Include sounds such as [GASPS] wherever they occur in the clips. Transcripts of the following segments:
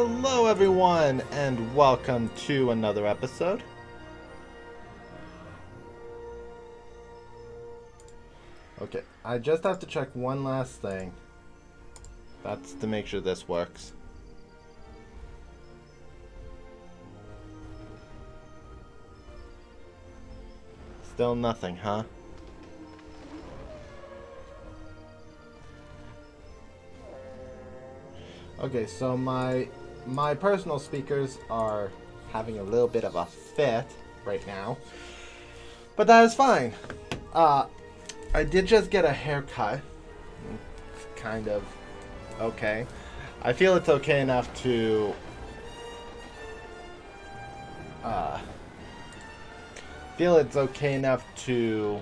Hello, everyone, and welcome to another episode. Okay, I just have to check one last thing. That's to make sure this works. Still nothing, huh? Okay, so my my personal speakers are having a little bit of a fit right now. But that is fine. Uh, I did just get a haircut. It's kind of okay. I feel it's okay enough to uh, feel it's okay enough to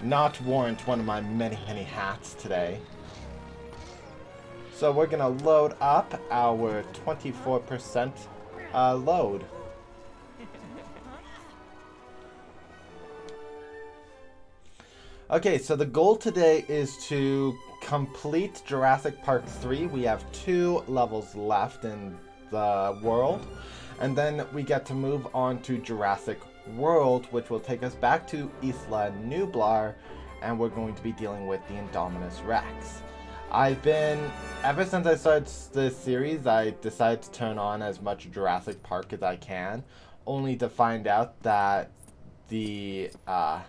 not warrant one of my many, many hats today. So we're gonna load up our 24% uh, load. Okay, so the goal today is to complete Jurassic Park 3. We have two levels left in the world. And then we get to move on to Jurassic World, which will take us back to Isla Nublar, and we're going to be dealing with the Indominus Rex. I've been, ever since I started this series, I decided to turn on as much Jurassic Park as I can, only to find out that the uh,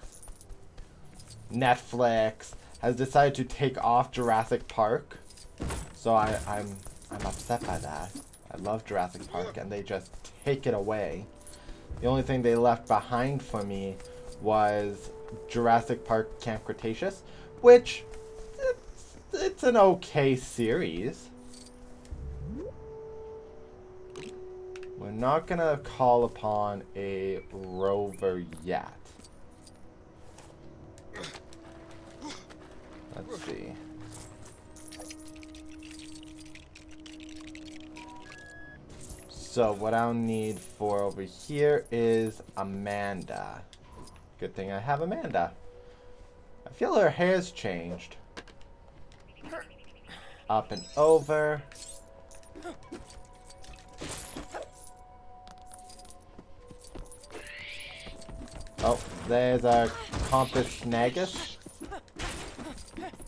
Netflix has decided to take off Jurassic Park. So I, I'm, I'm upset by that. I love Jurassic Park and they just take it away. The only thing they left behind for me was Jurassic Park Camp Cretaceous, which it's an okay series. We're not gonna call upon a rover yet. Let's see. So what I'll need for over here is Amanda. Good thing I have Amanda. I feel her hair's changed. Up and over. Oh, there's a Compsognathus.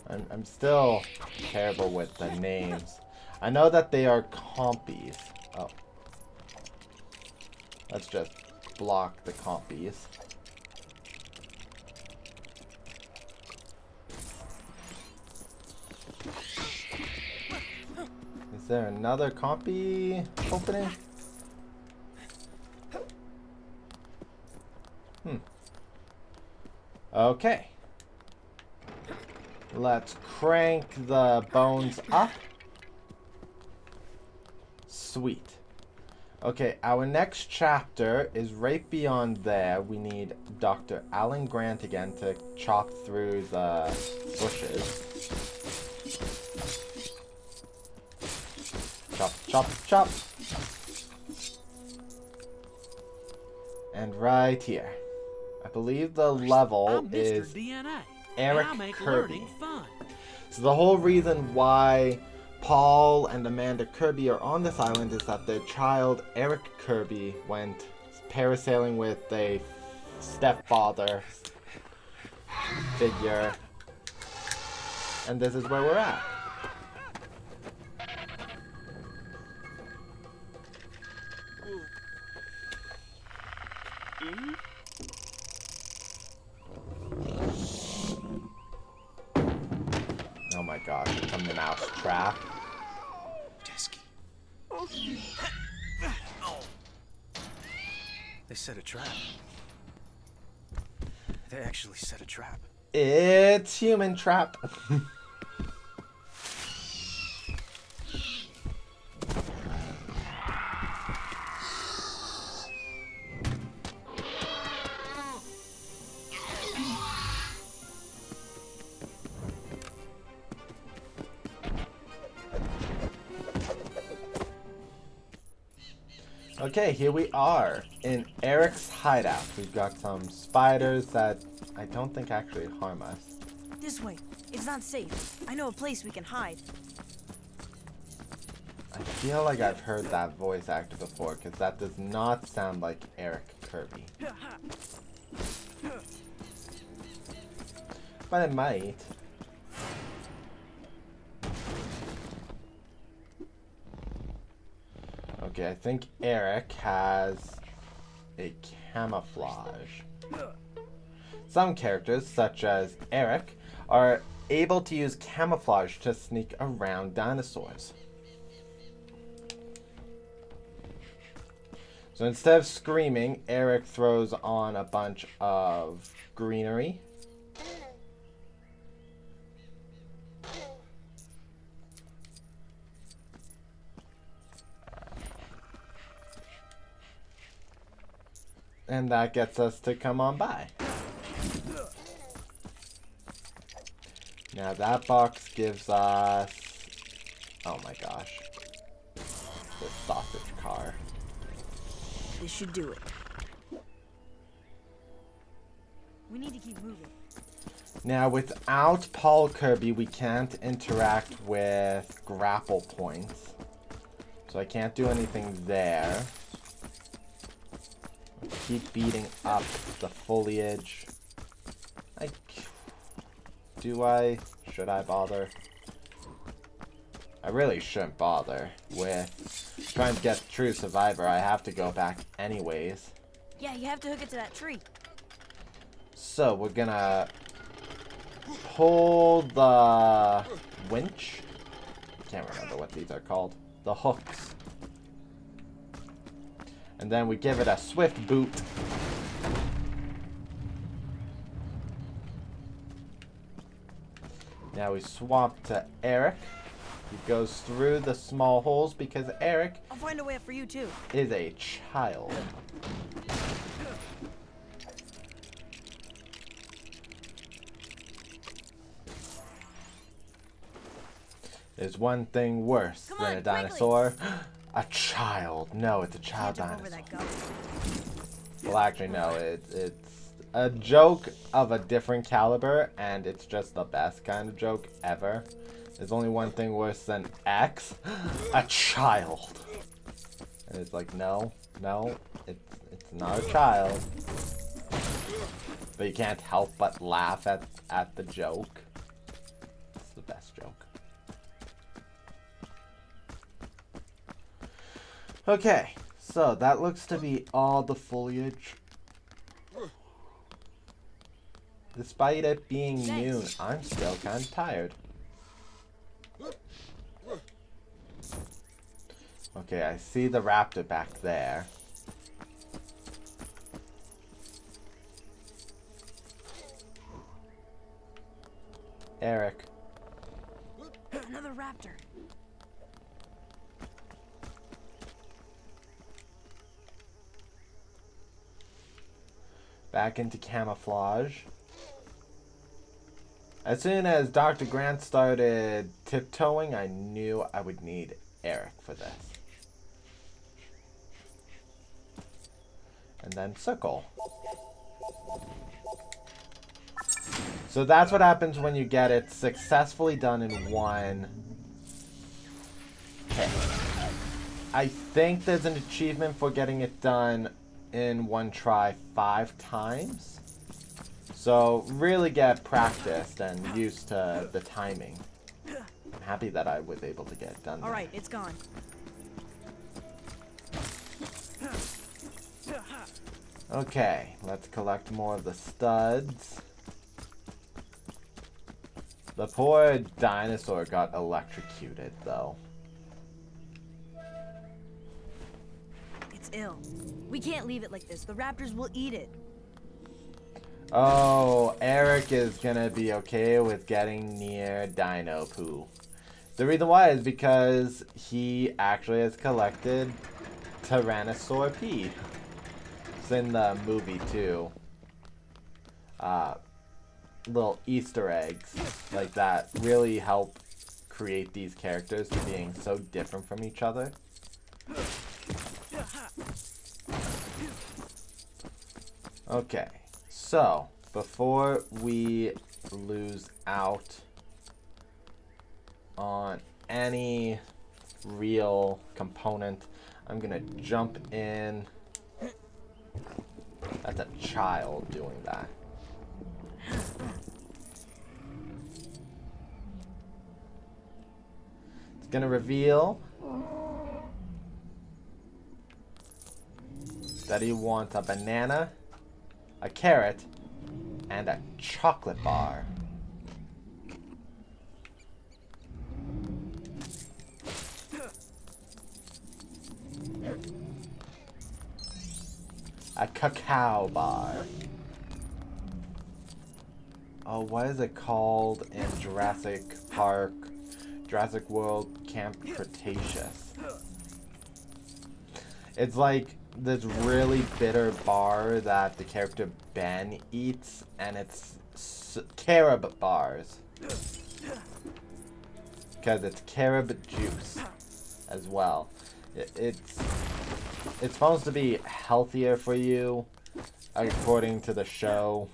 I'm, I'm still terrible with the names. I know that they are compies. Oh. Let's just block the compies. There another compy opening? Hmm. Okay. Let's crank the bones up. Sweet. Okay, our next chapter is right beyond there. We need Dr. Alan Grant again to chop through the bushes. Chop, chop. And right here. I believe the level is DNA, Eric and I make Kirby. fun. So the whole reason why Paul and Amanda Kirby are on this island is that their child, Eric Kirby, went parasailing with a stepfather figure. And this is where we're at. Set a trap. They actually set a trap. It's human trap. [LAUGHS] Okay, here we are in Eric's hideout. We've got some spiders that I don't think actually harm us. This way. It's not safe. I know a place we can hide. I feel like I've heard that voice actor before, because that does not sound like Eric Kirby. [LAUGHS] But it might. Okay, I think Eric has a camouflage. Some characters, such as Eric, are able to use camouflage to sneak around dinosaurs. So instead of screaming, Eric throws on a bunch of greenery. And that gets us to come on by. Now that box gives us... Oh my gosh. The sausage car. This should do it. We need to keep moving. Now without Paul Kirby, we can't interact with grapple points. So I can't do anything there. Keep beating up the foliage. I... Do I? Should I bother? I really shouldn't bother with trying to get True Survivor. I have to go back anyways. Yeah, you have to hook it to that tree. So we're gonna pull the winch. Can't remember what these are called. The hooks. And then we give it a swift boot. Now we swap to Eric. He goes through the small holes because Eric I'll find a way for you too. is a child. There's one thing worse Come than on, a dinosaur. [GASPS] [GASPS] [GASPS] A child. No, it's a child Can't jump over dinosaur. Well, actually, no. It, it's a joke of a different caliber, and it's just the best kind of joke ever. There's only one thing worse than X. [GASPS] A child. And it's like, no, no, it's it's not a child. But you can't help but laugh at at the joke. Okay, so that looks to be all the foliage. Despite it being noon, I'm still kind of tired. Okay, I see the raptor back there. Eric. Another raptor. Back into camouflage. As soon as Dr. Grant started tiptoeing, I knew I would need Eric for this. And then circle. So that's what happens when you get it successfully done in one hit. I think there's an achievement for getting it done in one try five times. So really get practiced and used to the timing. I'm happy that I was able to get done. All right, it's gone. Okay, let's collect more of the studs. The poor dinosaur got electrocuted though. It's ill. We can't leave it like this. The raptors will eat it. Oh, Eric is gonna be okay with getting near Dino Poo. The reason why is because he actually has collected Tyrannosaur P. It's in the movie too. Uh, little Easter eggs like that really help create these characters to being so different from each other. Okay, so before we lose out on any real component. I'm gonna jump in. That's a child doing that. It's gonna reveal that he wants a banana, a carrot, and a chocolate bar. A cacao bar. Oh, what is it called in Jurassic Park? Jurassic World Camp Cretaceous. It's like this really bitter bar that the character Ben eats, and it's carob bars. Because it's carob juice as well. It, it's it's supposed to be healthier for you, according to the show.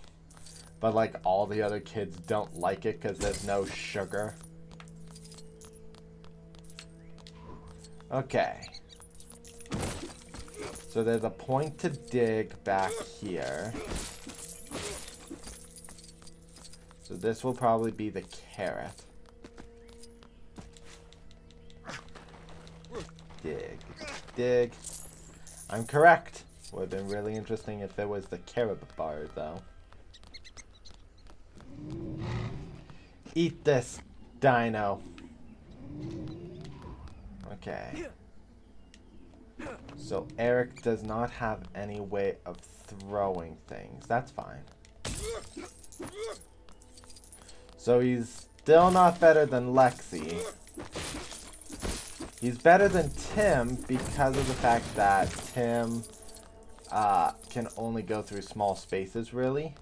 But like all the other kids don't like it because there's no sugar. Okay. So there's a point to dig back here. So this will probably be the carrot. Dig, dig. I'm correct. Would have been really interesting if it was the carrot bar, though. Eat this, dino. Okay. So Eric does not have any way of throwing things. That's fine. So he's still not better than Lexi. He's better than Tim because of the fact that Tim uh, can only go through small spaces, really.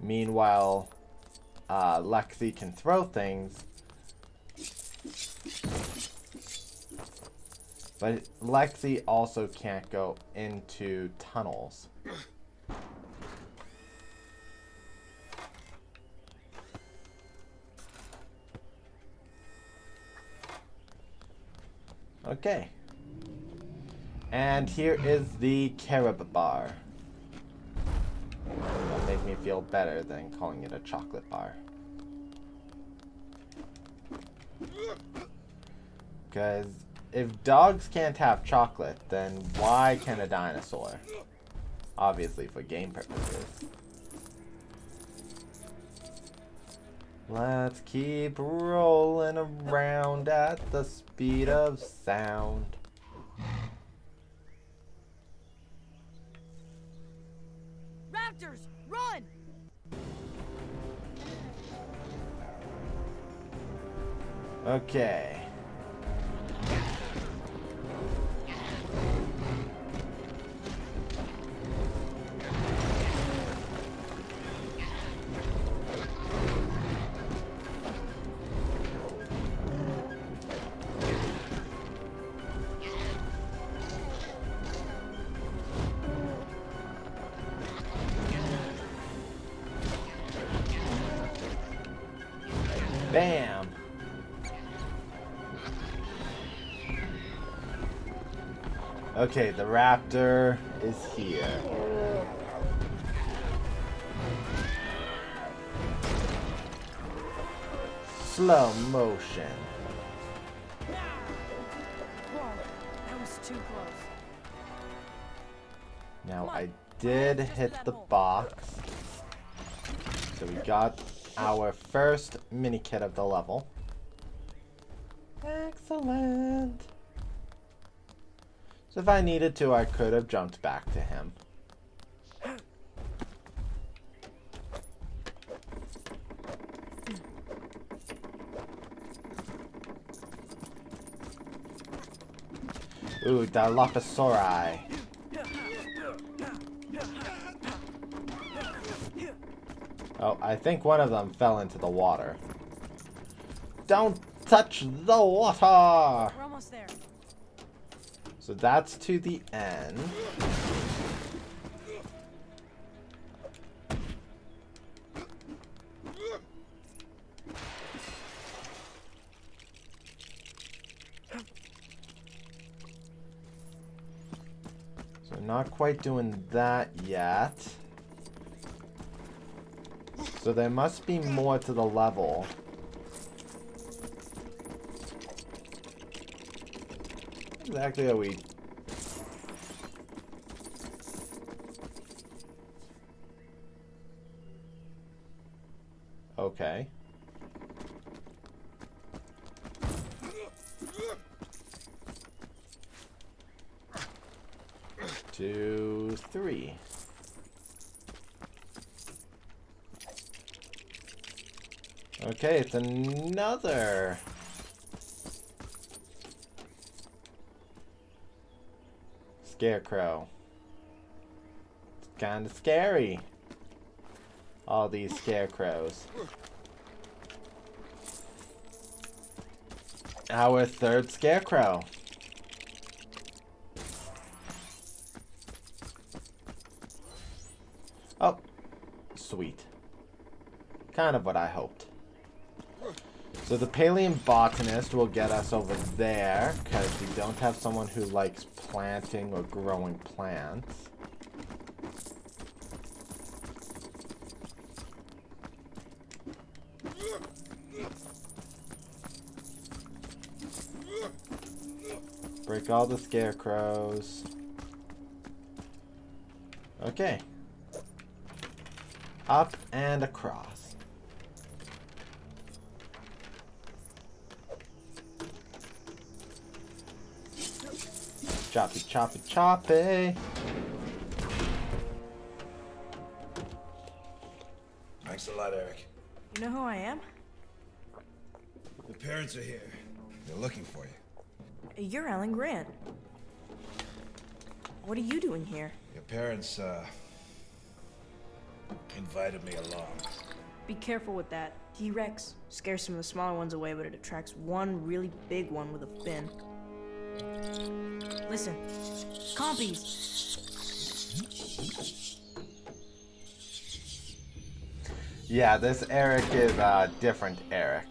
Meanwhile, uh, Lexi can throw things. But Lexi also can't go into tunnels. Okay. And here is the carob bar. That'll make me feel better than calling it a chocolate bar. Because if dogs can't have chocolate, then why can a dinosaur? Obviously for game purposes. Let's keep rolling around at the speed of sound. Raptors, run! Okay. Bam. Okay, the raptor is here. Slow motion. Now I did hit the box. So we got our first mini kit of the level. Excellent. So if I needed to, I could have jumped back to him. Ooh, Dilophosauri. Oh, I think one of them fell into the water. Don't touch the water! We're almost there. So that's to the end. So not quite doing that yet. So there must be more to the level. Exactly are we Okay. Two, three. Okay, it's another. Scarecrow. It's kind of scary. All these scarecrows. Our third scarecrow. Oh, sweet. Kind of what I hoped. So the paleobotanist will get us over there, because we don't have someone who likes planting or growing plants. Break all the scarecrows. Okay. Up and across. Choppy, choppy, choppy. Thanks a lot, Eric. You know who I am? The parents are here. They're looking for you. You're Alan Grant. What are you doing here? Your parents, uh, invited me along. Be careful with that. T-Rex scares some of the smaller ones away, but it attracts one really big one with a fin. Listen, compies. Yeah, this Eric is uh, different Eric.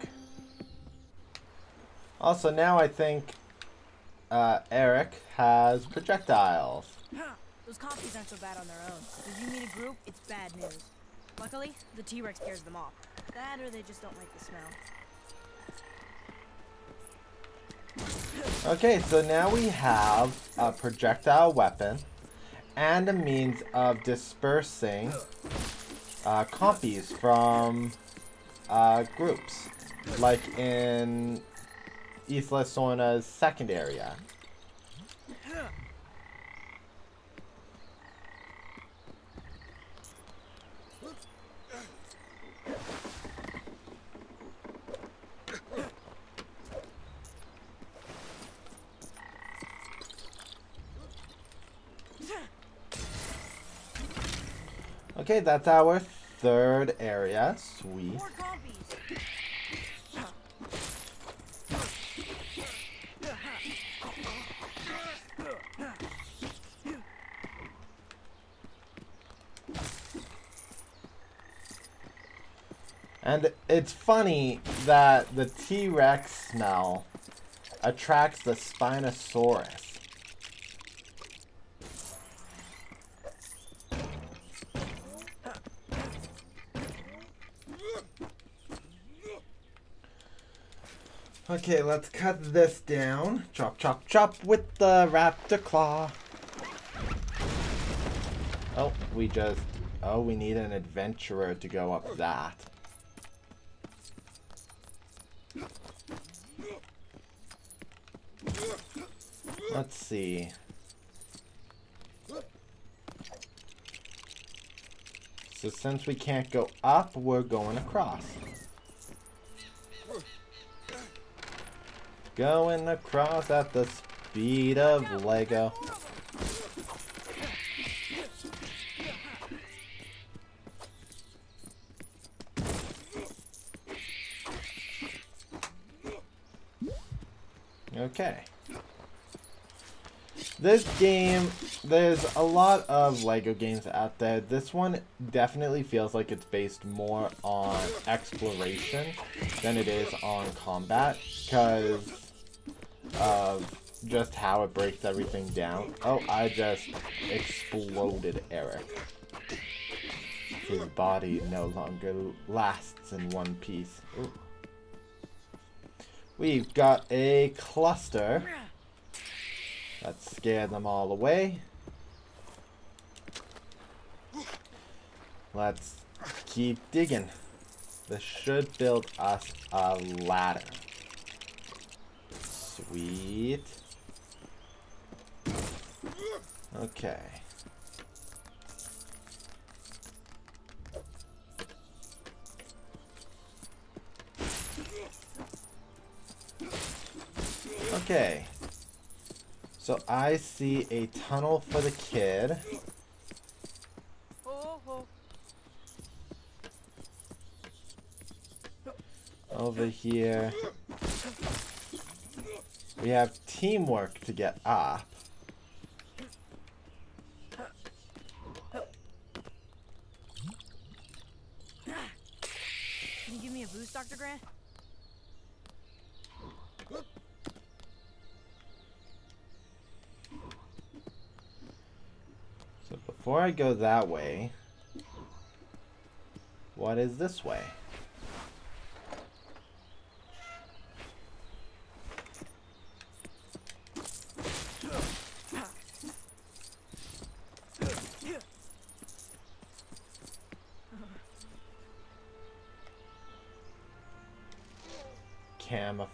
Also, now I think uh, Eric has projectiles. Those compies aren't so bad on their own. If you meet a group, it's bad news. Luckily, the T-Rex scares them off. That or they just don't like the smell. Okay, so now we have a projectile weapon and a means of dispersing uh, compies from uh, groups, like in Isla Sorna's second area. Okay, that's our third area. Sweet. And it's funny that the T-Rex smell attracts the Spinosaurus. Okay, let's cut this down. Chop, chop, chop with the raptor claw. Oh, we just... Oh, we need an adventurer to go up that. Let's see. So since we can't go up, we're going across. Going across at the speed of Lego. Okay. This game, there's a lot of LEGO games out there. This one definitely feels like it's based more on exploration than it is on combat because of just how it breaks everything down. Oh, I just exploded Eric. His body no longer lasts in one piece. Ooh. We've got a cluster. Let's scare them all away. Let's keep digging. This should build us a ladder. Sweet. Okay. Okay. So I see a tunnel for the kid. Over here. We have teamwork to get up. Can you give me a boost, Dr. Grant? So before I go that way, what is this way?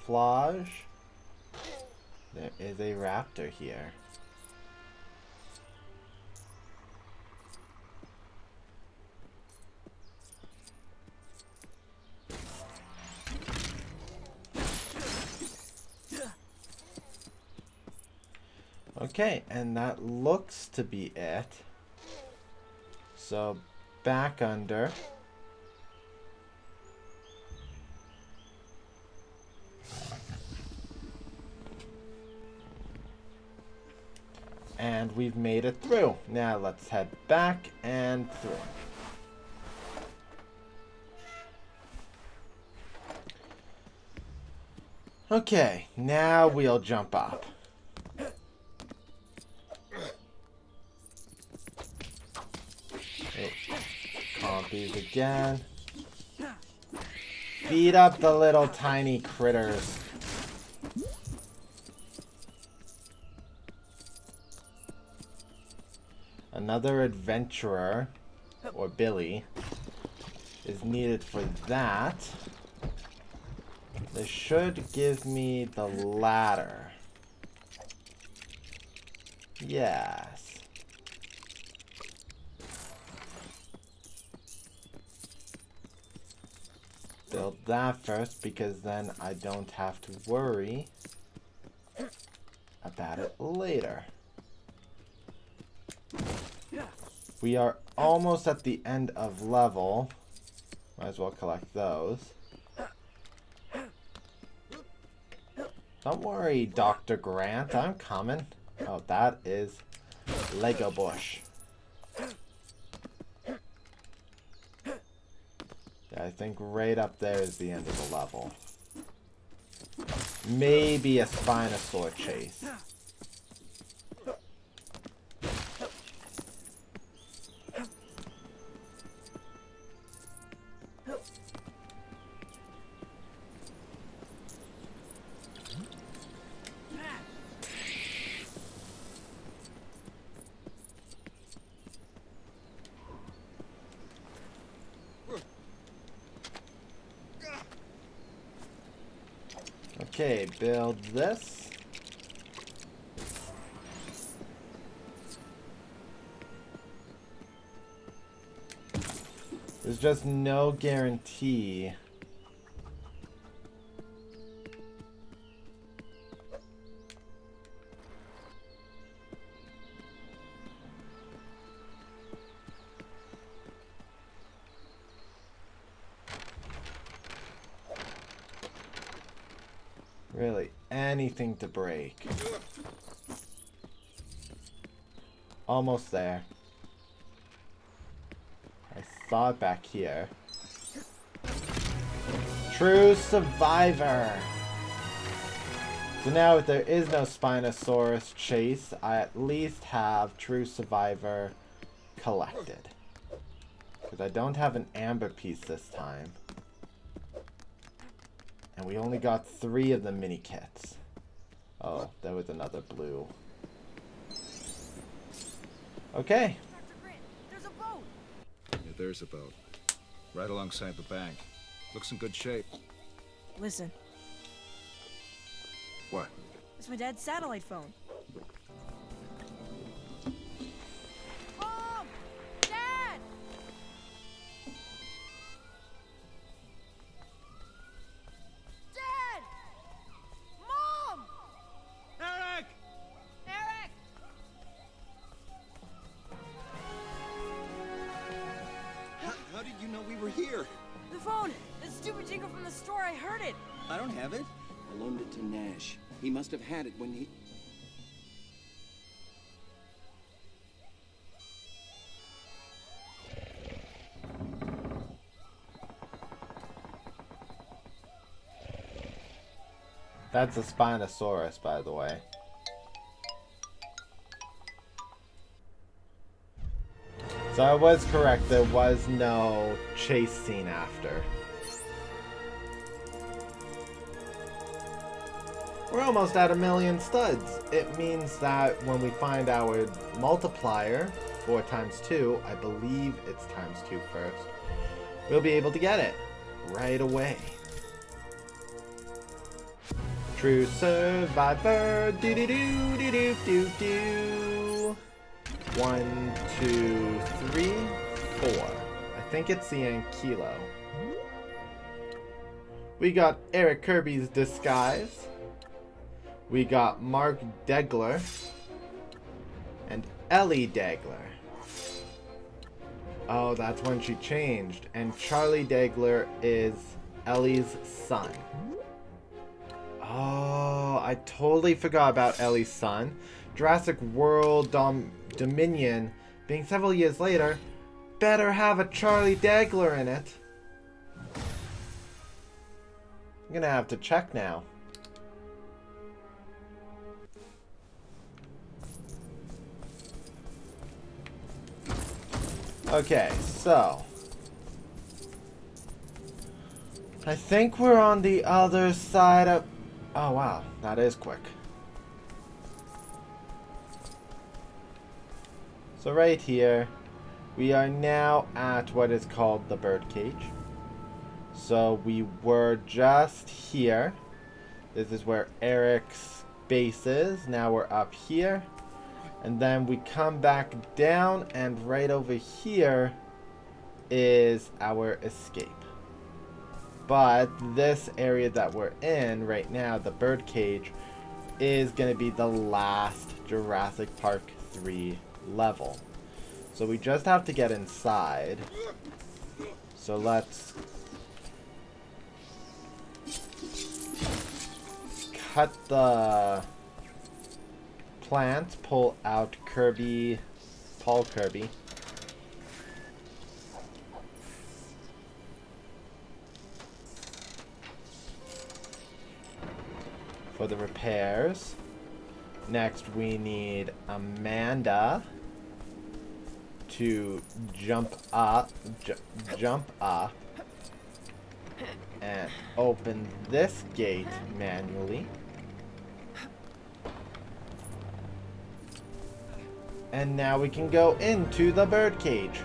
Camouflage. There is a raptor here. Okay, and that looks to be it. So, back under. And we've made it through. Now let's head back and through. Okay, now we'll jump up. Oh, compies again. Beat up the little tiny critters. Another adventurer, or Billy, is needed for that. This should give me the ladder. Yes. Build that first because then I don't have to worry about it later. We are almost at the end of level. Might as well collect those. Don't worry, Dr. Grant. I'm coming. Oh, that is Lego Bush. Yeah, I think right up there is the end of the level. Maybe a Spinosaur chase. Okay, build this. There's just no guarantee. To break. Almost there. I saw it back here. True survivor. So now if there is no Spinosaurus chase, I at least have True Survivor collected. Because I don't have an amber piece this time. And we only got three of the mini kits. Oh, there was another blue. Okay. There's a boat. Yeah, there's a boat. Right alongside the bank. Looks in good shape. Listen, What? it's my dad's satellite phone. Did you know we were here? The phone! The stupid jingle from the store, I heard it! I don't have it. I loaned it to Nash. He must have had it when he. That's a Spinosaurus, by the way. So I was correct, there was no chase scene after. We're almost at a million studs. It means that when we find our multiplier, 4 times 2, I believe it's times 2 first, we'll be able to get it right away. True survivor, do do do do do do do. One, two, three, four. I think it's the Ankylo. We got Eric Kirby's disguise. We got Mark Degler. And Ellie Degler. Oh, that's when she changed. And Charlie Degler is Ellie's son. Oh, I totally forgot about Ellie's son. Jurassic World Dom Dominion, being several years later, better have a Charlie Degler in it. I'm gonna have to check now. Okay, so. I think we're on the other side of... Oh, wow. That is quick. So right here, we are now at what is called the birdcage. So we were just here. This is where Eric's base is. Now we're up here. And then we come back down and right over here is our escape. But this area that we're in right now, the birdcage, is going to be the last Jurassic Park 3 level. So we just have to get inside. So let's cut the plant, pull out Kirby, Paul Kirby. For the repairs. Next we need Amanda to jump up, ju jump up, and open this gate manually. And now we can go into the birdcage.